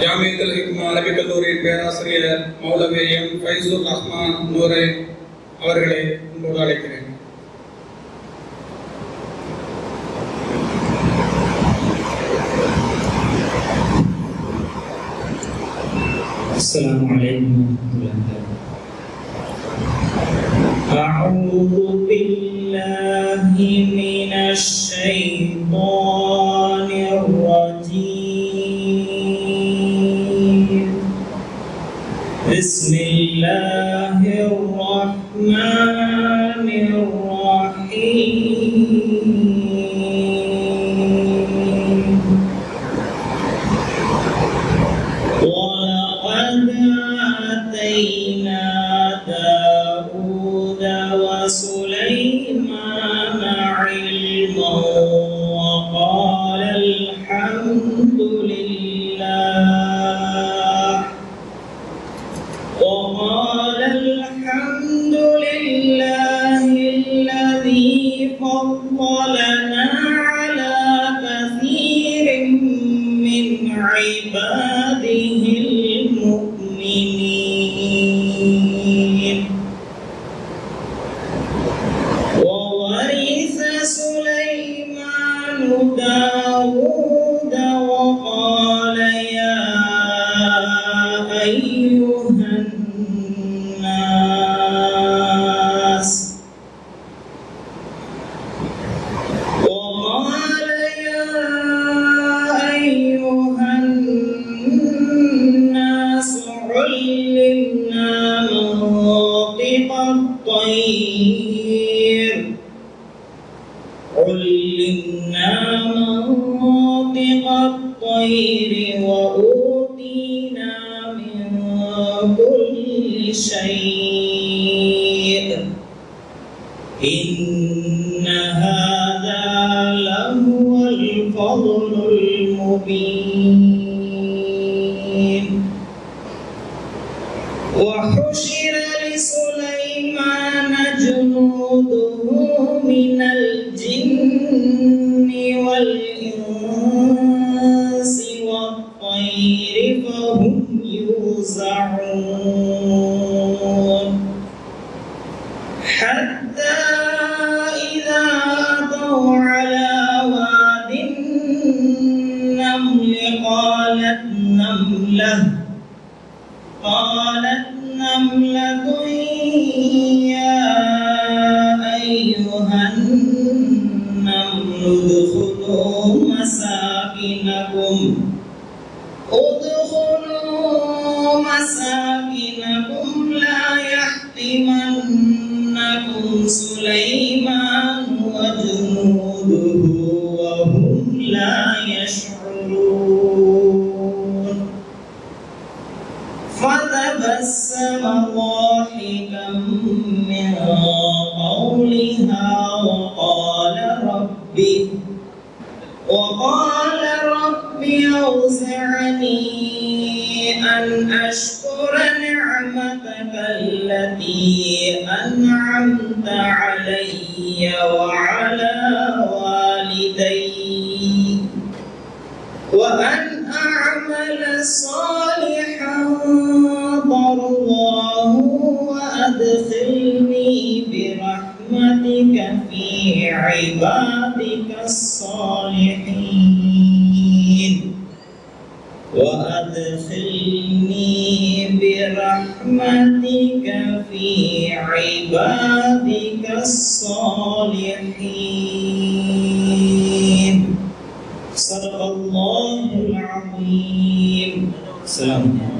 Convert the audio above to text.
ஜாமியத்துல் ஹிக்மா அரபிக் கல்லூரியின் பேராசிரியர் மௌலவி எம் ஃபைசுல் ரஹ்மான் நூரை அவர்களை உங்களோடு அழைக்கிறேன் السلام عليكم ورحمة الله وبركاته أعوذ بالله من الشيطان بسم الله الرحمن الرحيم. ولقد آتينا علمنا منطق الطير وأوتينا من كل شيء إن هذا لهو الفضل المبين وحشر لسليمان حتى إذا أتوا على واد قالت نملة قالت نملة يا أيها النمل ادخلوا مساكنكم. أدخلوا مساكنكم لا يحطمنكم سليمان وجنوده وهم لا يشعرون. فتبسم ضاحكا من قولها وقال ربي وقال رب أوزعني أن أشكر نعمتك التي أنعمت علي وعلى والدي. وأن أعمل صالحا ترضاه وأدخلني برحمتك في عبادك الصالحين. وأدخلني برحمتك في عبادك الصالحين. صدق الله العظيم. سلام.